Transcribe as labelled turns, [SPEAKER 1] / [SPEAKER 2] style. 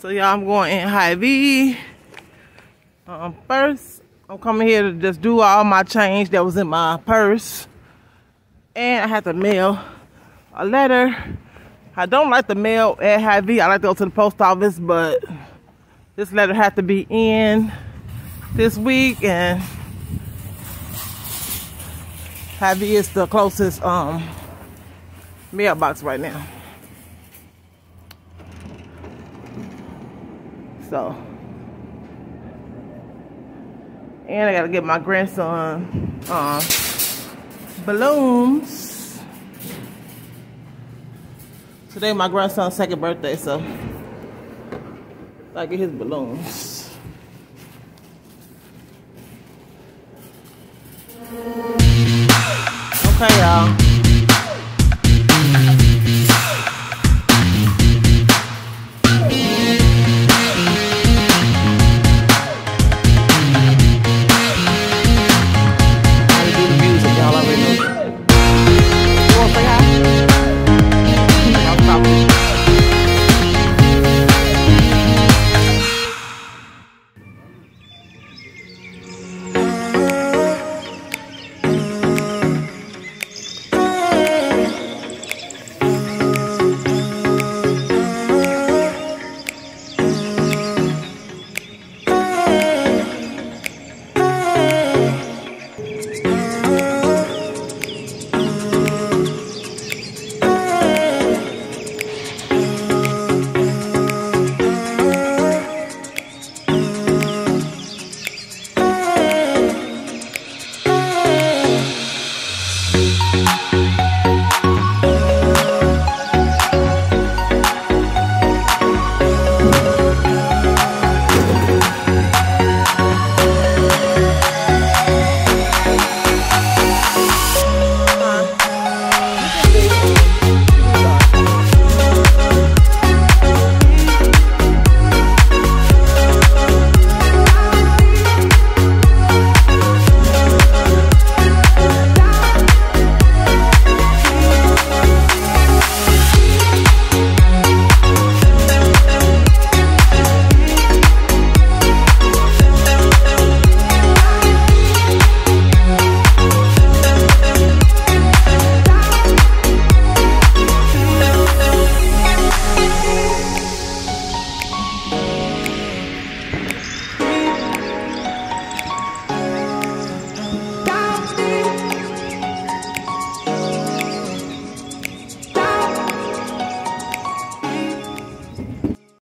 [SPEAKER 1] So y'all, I'm going in Hy-Vee. Um, first, I'm coming here to just do all my change that was in my purse. And I have to mail a letter. I don't like the mail at Hy-Vee. I like to go to the post office, but this letter had to be in this week and Hy-Vee is the closest um, mailbox right now. So, and I gotta get my grandson um, balloons. Today my grandson's second birthday, so I get his balloons. Okay, y'all.